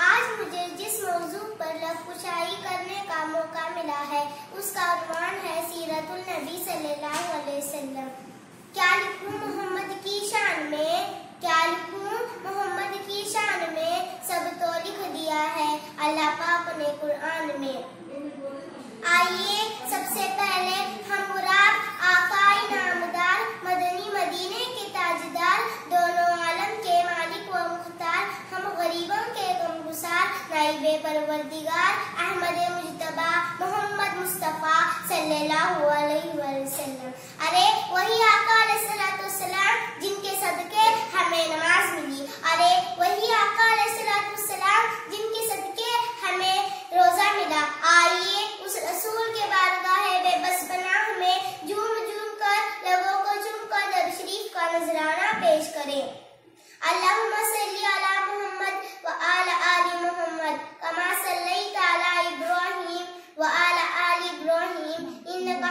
आज मुझे जिस मौजू पर लफ्ज़ुशाई करने का मौका मिला है, उसका उन्वान है सीरतुल नबी सल्लल्लाहु अलैहि वसल्लम। क्या लिखूं मोहम्मद की शान में क्या लिखूं मोहम्मद की शान में सब तो लिख दिया है अल्लाह पाक ने कुरान में आइए सबसे पहले हम मुराद आकाई नामदार मदनी मदीने के ताजदार दोनों आलम के मालिक व मुख्तार हम गरीबों के गमगुसार नाइबे परवरदिगार अहमद मुजतबा मोहम्मद मुस्तफ़ा सल्लल्लाहु अलैहि वसल्लम। अरे, वही आका जिनके सदके हमें नमाज़ मिली। अरे, वही आका जिनके सदके हमें रोजा मिला। आइए, उस रसूल के बारगाह बेबस बना हमें झूम झूम कर लोगों को झूम कर शरीफ का नजराना पेश करें सल्ली अला मुहम्मद व आला आली मुहम्मद कमा सल्लैता अला इब्राहीम व आला आली इब्राहीम इन्नका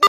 व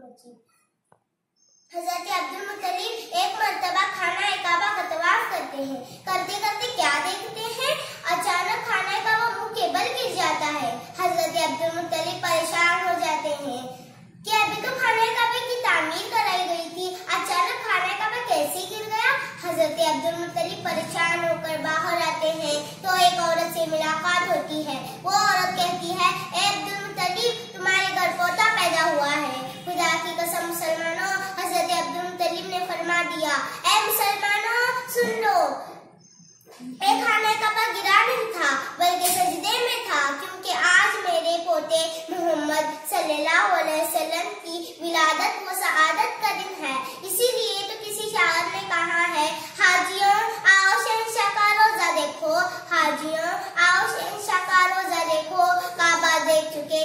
मजीद हज़रत अब्दुल मुत्तलिब एक मरतबा खाना काबा का तवाफ करते हैं करते करते क्या देखते हैं अचानक खाना काबा मुँह के बल गिर जाता है हज़रत अब्दुल मुत्तलिब परेशान हो जाते हैं कि अभी तो खाना काबे की तामीर कराई गई थी अचानक खाना काबा कैसे गिर गया हज़रत अब्दुल मुत्तलिब परेशान होकर बाहर आते हैं तो एक औरत से मुलाकात होती है वो औरत कहती है ए अब्दुल मुत्तलिब तुम्हारे घर पोता पैदा हुआ है मुसलमानों हज़रत अब्दुल ने फरमा दिया। ए मुसलमानों सुन लो। एक खाने का गिरा नहीं था, बल्कि सजदे में था, क्योंकि आज मेरे पोते मोहम्मद सल्लल्लाहु अलैहि वसल्लम की विलादत व सआदत का दिन है इसीलिए तो किसी शायर ने कहा है हाजियों आओ शहनशाह का रोजा देखो हाजियों आओ शहनशाह का रोजा देखो काबा देख चुके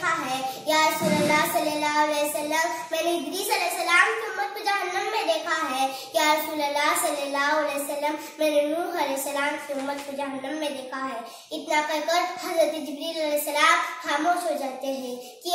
देखा है। या सल्लल्लाहु अलैहि वसल्लम मैंने इद्रीस अलैहिस्सलाम की उम्मत को जहन्नम में देखा है। या सल्लल्लाहु अलैहि वसल्लम मैंने नूह अलैहिस्सलाम की उम्मत को जहन्नम में देखा है। इतना कहकर हज़रत जिब्रील अलैहिस्सलाम खामोश हो जाते हैं कि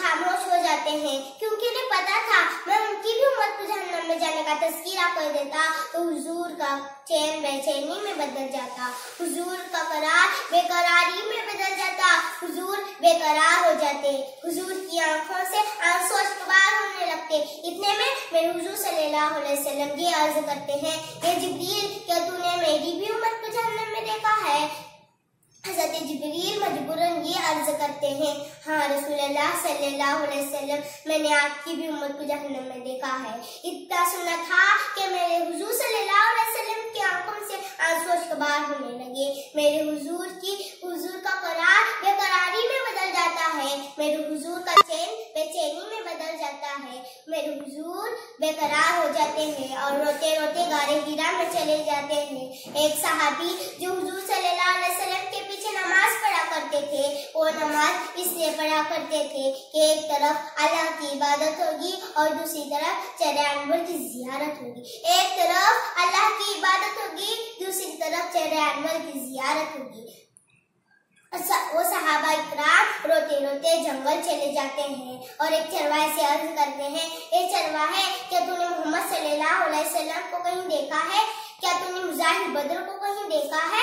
खामोश हो जाते हैं। क्योंकि उन्हें पता था, मैं उनकी भी उम्मत को जहन्नम में जाने का तस्कीरा कर देता तो हुजूर का चैन बेचैनी में बदल जाता, हुजूर का करार बेकरारी में बदल जाता, हुजूर बेकरार हो जाते। हुजूर की आँखों से आँसू अश्कबार होने लगते। इतने में मेरे हुजूर सल्लल्लाहु अलैहि वसल्लम ये अर्ज़ करते हैं ये जिब्रील, क्या तूने मेरी भी उम्मत को जहन्नम में देखा है? हज़रत जिब्रील मजबूरन ये अर्ज़ करते हैं हाँ रसूलुल्लाह सल्लल्लाहु मैंने आपकी भी उम्मत को जहन्नम में देखा है। इतना सुना था कि मेरे हुजूर सल्लल्लाहु अलैहि की आँखों से आँसू अश्कबार होने लगे। मेरे हुजूर की, हुजूर का करार, बेकरारी में बदल जाता है। मेरे हुजूर का चैन, बेचैनी में बदल जाता है। मेरे हुजूर बेकरार हो जाते हैं और रोते रोते गारे गिरा में चले जाते हैं। एक सहाबी जो हुजूर सल्लल्लाहु अलैहि वसल्लम के पीछे नमाज़ पढ़ा करते थे, वो नमाज़ इसलिए पढ़ा करते थे कि एक तरफ़ अल्लाह की इबादत होगी और दूसरी तरफ़ चेहरे की जियारत होगी। एक तरफ़ अल्लाह की इबादत होगी, दूसरी तरफ़ चेहरे की जियारत होगी। वो सहाबा इकराम रोते रोते जंगल चले जाते हैं और एक चरवाहे से अर्ज़ करते हैं ये चरवाहे, क्या तूने मोहम्मद सल्लल्लाहु अलैहि वसल्लम को कहीं देखा है? क्या तूने मुजाहिद बद्र को कहीं देखा है?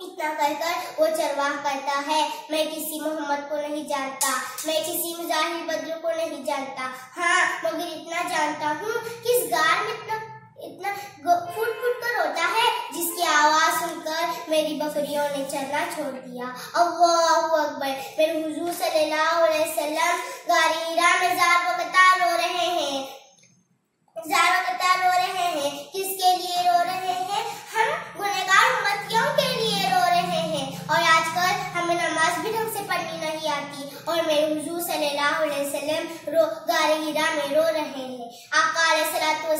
इतना कहकर वो चरवाह कहता है, मैं किसी मोहम्मद को नहीं जानता, मैं किसी मुजाहिद बद्र को नहीं जानता। हाँ मगर इतना जानता हूँ कि इस गार में इतना फुट फुट कर होता है जिसकी आवाज़ सुनकर ने चलना छोड़ दिया। अल्लाहु अकबर। मेरे हुजूर सल्लल्लाहु अलैहि वसल्लम गारीरा में जार वकतार रो रहे हैं। जार वकतार रो रहे हैं। किसके लिए रो रहे हैं? हम गुनहगार उम्मतियों के लिए रो रहे हैं। और आजकल हमें नमाज़ भी ढंग से पढ़नी नहीं आती। और मेरे हुजूर सल्लल्लाहु अलैहि वसल्लम रो गारे हीरा में रो रहे हैं। आका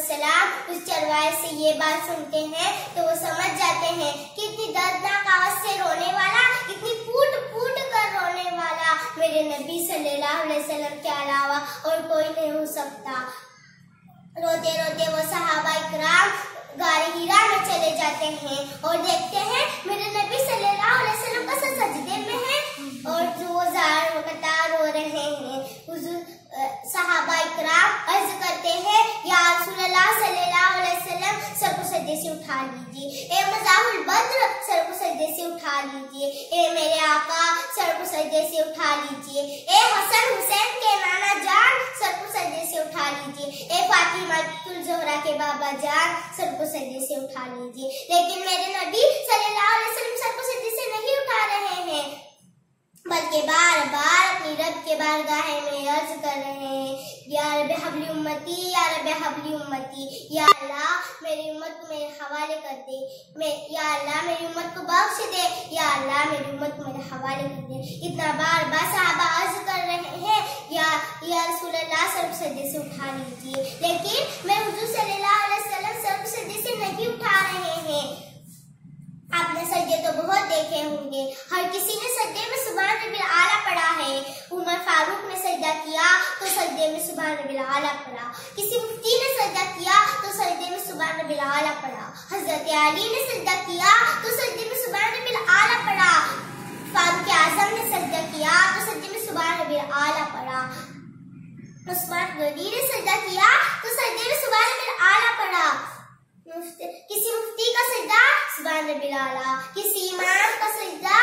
सलाम उस चरवाए से ये बात सुनते हैं तो वो समझ जाते हैं कि इतनी दर्दनाक आवाज़ से रोने वाला, इतनी फूट फूट कर रोने वाला मेरे नबी सल्लल्लाहु के अलावा और कोई नहीं हो सकता। रोते रोते वो सहाबा इकराम गारे हीरा में चले जाते हैं और देखते हैं मेरे नबी सल्लल्लाहु अलैहि वसल्लम का सर सजदे में है और जो जार कतार रो रहे हैं सहाबा इकराम अर्ज़ करते हैं या रसूलुल्लाह सल्लल्लाहु अलैहि वसल्लम सर को सजदे से उठा लीजिए ए मजाहुल बद्र सर को सजदे से उठा लीजिए। ए मेरे आका सर को सजदे से उठा लीजिए। ए हसन हुसैन के नाना जान सर को सजदे से उठा लीजिए। ए फातिमा जोहरा के बाबा जान सर को सजदे से उठा लीजिए। लेकिन मेरे नबी सल्लल्लाहु अलैहि वसल्लम सर को सजदे से नहीं उठा रहे हैं बल्कि बार बार अपनी रब के बारगाह में अर्ज़ कर रहे हैं। या रब हबली उम्मती, या रब हबली उम्मती, या अल्लाह मेरी उम्मत को मेरे हवाले कर दे। मैं, या अल्लाह मेरी उम्मत को बख्श दे, या अल्लाह मेरी उम्मत को मेरे हवाले कर दे। इतना बार बार साहबा अर्ज़ कर रहे हैं, या या रसूल अल्लाह सर सजदे से उठा लीजिए। लेकिन मैं हुजूर सल्लल्लाहु अलैहि वसल्लम सर सजदे से नहीं उठा रहे हैं। आपने सज्जे तो बहुत देखे होंगे। हर किसी ने सज्जे में सुबह नबी आला पढ़ा है। उमर फारूक ने सजदा किया तो सज्जे में सुबह नबी आला पढ़ा किसी मुफ्ती ने सजदा किया तो सजदे में सुबह नबी आला पढ़ा हज़रत अली ने सजदा किया तो सजदे में सुबह नबी आला पढ़ा फारूक आज़म ने सजदा किया तो सजदे में सुबह नबी आला पढ़ा उस्मान गनी ने सजदा किया तो सजदे में सुबह नबी आला पढ़ा किसी मुफ्ती का सजदा सुबह बिलाला कि सीमा का सजदा